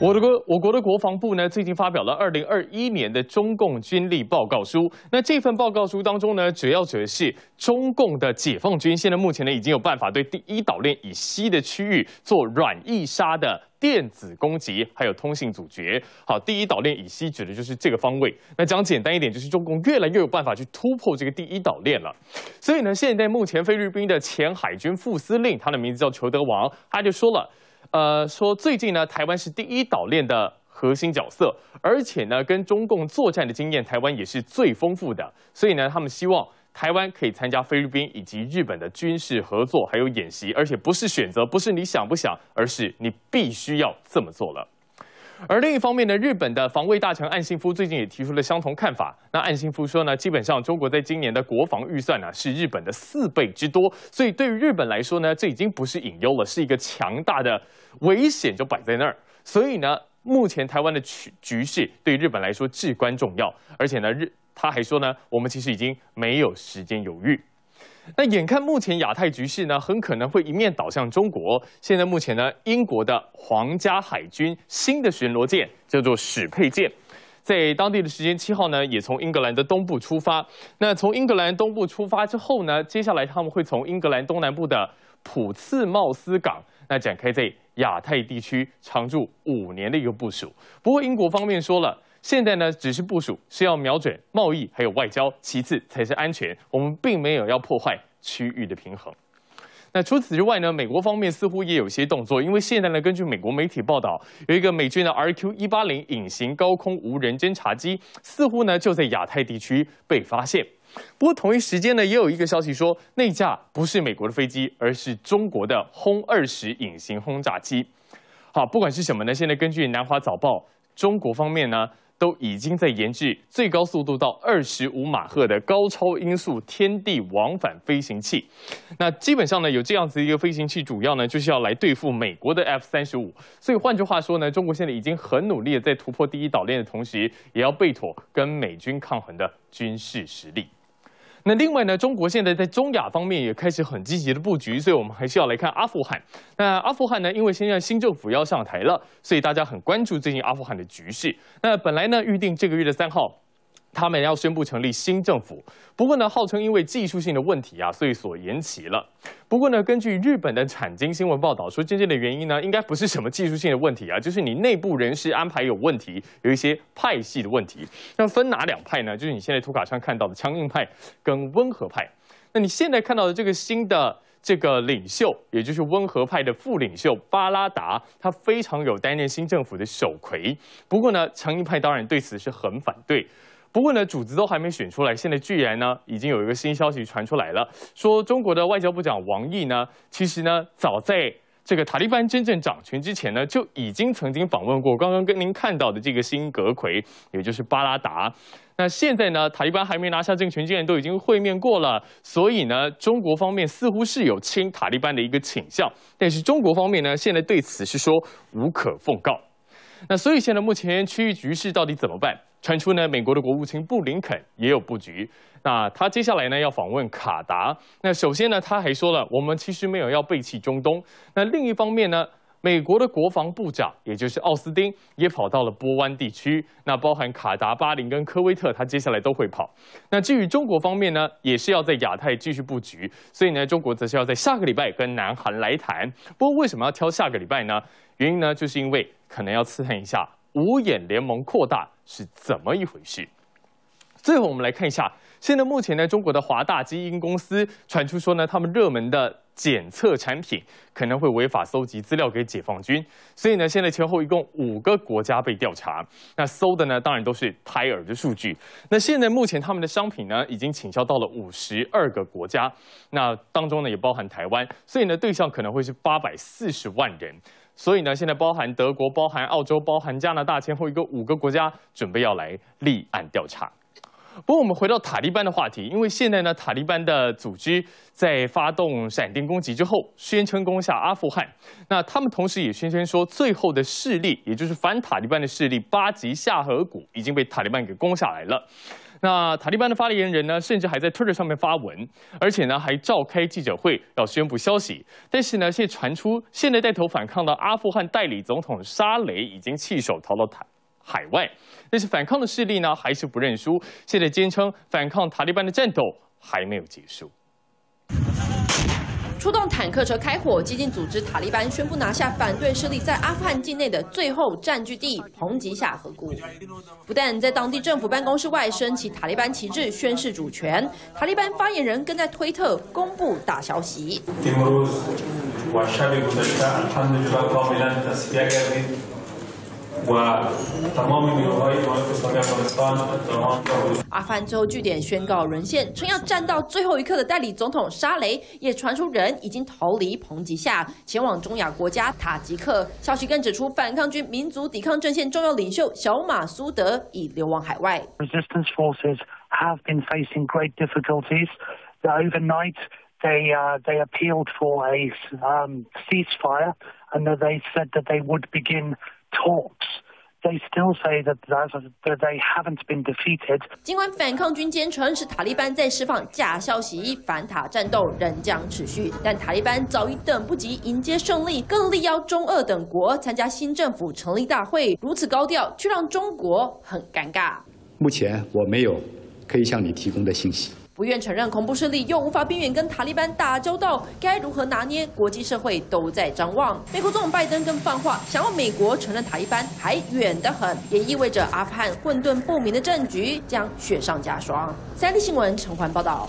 我的国我国的国防部呢，最近发表了二零二一年的中共军力报告书。那这份报告书当中呢，主要指的是中共的解放军现在目前呢，已经有办法对第一岛链以西的区域做软硬杀的电子攻击，还有通信阻绝。好，第一岛链以西指的就是这个方位。那讲简单一点，就是中共越来越有办法去突破这个第一岛链了。所以呢，现在目前菲律宾的前海军副司令，他的名字叫裘德王，他就说了。呃，说最近呢，台湾是第一岛链的核心角色，而且呢，跟中共作战的经验，台湾也是最丰富的。所以呢，他们希望台湾可以参加菲律宾以及日本的军事合作还有演习，而且不是选择，不是你想不想，而是你必须要这么做了。而另一方面呢，日本的防卫大臣岸信夫最近也提出了相同看法。那岸信夫说呢，基本上中国在今年的国防预算呢是日本的四倍之多，所以对于日本来说呢，这已经不是隐忧了，是一个强大的危险就摆在那儿。所以呢，目前台湾的局局势对日本来说至关重要，而且呢，日他还说呢，我们其实已经没有时间犹豫。那眼看目前亚太局势呢，很可能会一面倒向中国。现在目前呢，英国的皇家海军新的巡逻舰叫做史佩舰，在当地的时间七号呢，也从英格兰的东部出发。那从英格兰东部出发之后呢，接下来他们会从英格兰东南部的普茨茅斯港，那展开在亚太地区常驻五年的一个部署。不过英国方面说了。现在呢，只是部署是要瞄准贸易还有外交，其次才是安全。我们并没有要破坏区域的平衡。那除此之外呢，美国方面似乎也有些动作，因为现在呢，根据美国媒体报道，有一个美军的 RQ 一八零隐形高空无人侦察机，似乎呢就在亚太地区被发现。不过同一时间呢，也有一个消息说，那架不是美国的飞机，而是中国的轰二十隐形轰炸机。好，不管是什么呢，现在根据南华早报，中国方面呢。都已经在研制最高速度到二十五马赫的高超音速天地往返飞行器。那基本上呢，有这样子一个飞行器，主要呢就是要来对付美国的 F 三十五。所以换句话说呢，中国现在已经很努力的在突破第一岛链的同时，也要备妥跟美军抗衡的军事实力。那另外呢，中国现在在中亚方面也开始很积极的布局，所以我们还是要来看阿富汗。那阿富汗呢，因为现在新政府要上台了，所以大家很关注最近阿富汗的局势。那本来呢，预定这个月的三号。他们要宣布成立新政府，不过呢，号称因为技术性的问题啊，所以所延期了。不过呢，根据日本的产经新闻报道说，真正的原因呢，应该不是什么技术性的问题啊，就是你内部人事安排有问题，有一些派系的问题。那分哪两派呢？就是你现在图卡上看到的强硬派跟温和派。那你现在看到的这个新的这个领袖，也就是温和派的副领袖巴拉达，他非常有担任新政府的首魁。不过呢，强硬派当然对此是很反对。不过呢，主子都还没选出来，现在居然呢，已经有一个新消息传出来了，说中国的外交部长王毅呢，其实呢，早在这个塔利班真正掌权之前呢，就已经曾经访问过刚刚跟您看到的这个新阁魁，也就是巴拉达。那现在呢，塔利班还没拿下政权，竟然都已经会面过了，所以呢，中国方面似乎是有亲塔利班的一个倾向，但是中国方面呢，现在对此是说无可奉告。那所以现在目前区域局势到底怎么办？传出呢，美国的国务卿布林肯也有布局。那他接下来呢要访问卡达。那首先呢，他还说了，我们其实没有要背弃中东。那另一方面呢，美国的国防部长也就是奥斯汀也跑到了波湾地区。那包含卡达、巴林跟科威特，他接下来都会跑。那至于中国方面呢，也是要在亚太继续布局。所以呢，中国则是要在下个礼拜跟南韩来谈。不过为什么要挑下个礼拜呢？原因呢，就是因为可能要刺探一下。五眼联盟扩大是怎么一回事？最后我们来看一下，现在目前呢，中国的华大基因公司传出说呢，他们热门的检测产品可能会违法搜集资料给解放军，所以呢，现在前后一共五个国家被调查，那搜的呢，当然都是胎儿的数据。那现在目前他们的商品呢，已经倾销到了五十二个国家，那当中呢，也包含台湾，所以呢，对象可能会是八百四十万人。所以呢，现在包含德国、包含澳洲、包含加拿大前后一个五个国家准备要来立案调查。不过我们回到塔利班的话题，因为现在呢，塔利班的组织在发动闪电攻击之后，宣称攻下阿富汗。那他们同时也宣称说，最后的势力，也就是反塔利班的势力巴吉夏河谷已经被塔利班给攻下来了。那塔利班的发言人呢，甚至还在 Twitter 上面发文，而且呢还召开记者会要宣布消息。但是呢，现在传出现在带头反抗的阿富汗代理总统沙雷已经弃守逃到台海外，但是反抗的势力呢还是不认输，现在坚称反抗塔利班的战斗还没有结束。出动坦克车开火，激进组织塔利班宣布拿下反对势力在阿富汗境内的最后占据地彭吉下河谷。不但在当地政府办公室外升起塔利班旗帜宣示主权，塔利班发言人更在推特公布大消息。阿富汗最后据点宣告沦陷，称要战到最后一刻的代理总统沙雷也传出人已经逃离彭吉夏，前往中亚国家塔吉克。消息更指出，反抗军民族抵抗阵线重要领袖小马苏德已流亡海外。Resistance forces have been facing great difficulties. Overnight, they they appealed for a ceasefire, and they said that they would begin. Talks. They still say that that they haven't been defeated. 尽管反抗军坚称是塔利班在释放假消息，反塔战斗仍将持续，但塔利班早已等不及迎接胜利，更力邀中俄等国参加新政府成立大会。如此高调，却让中国很尴尬。目前我没有可以向你提供的信息。不愿承认恐怖势力，又无法避免跟塔利班打交道，该如何拿捏？国际社会都在张望。美国总统拜登更放话，想要美国承认塔利班还远得很，也意味着阿富汗混沌不明的政局将雪上加霜。三立新闻陈环报道。